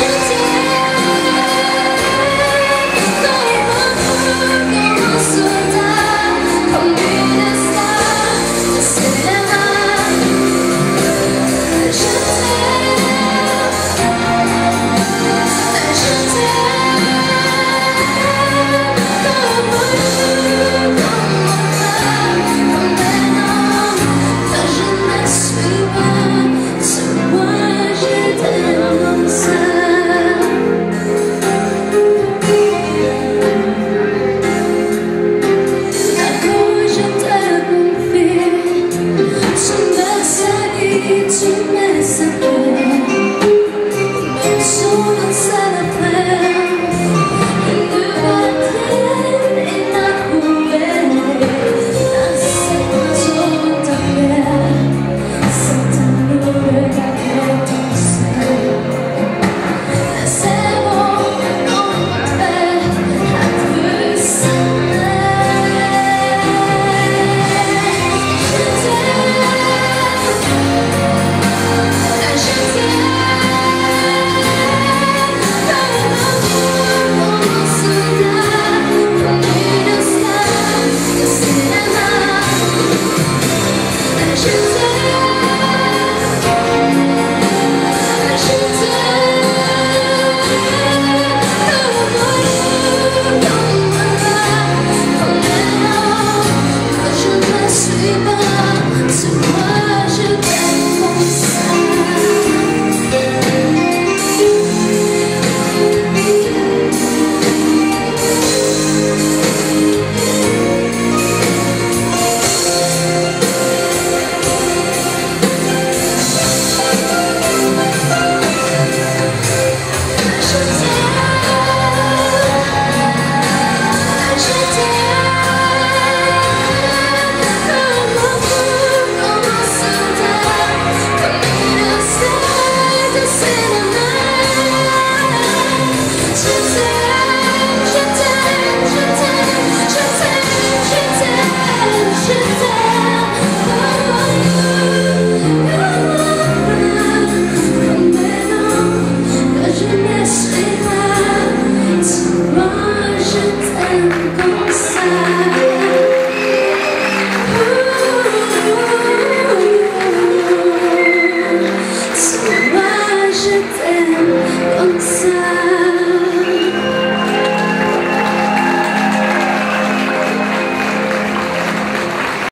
Shoot go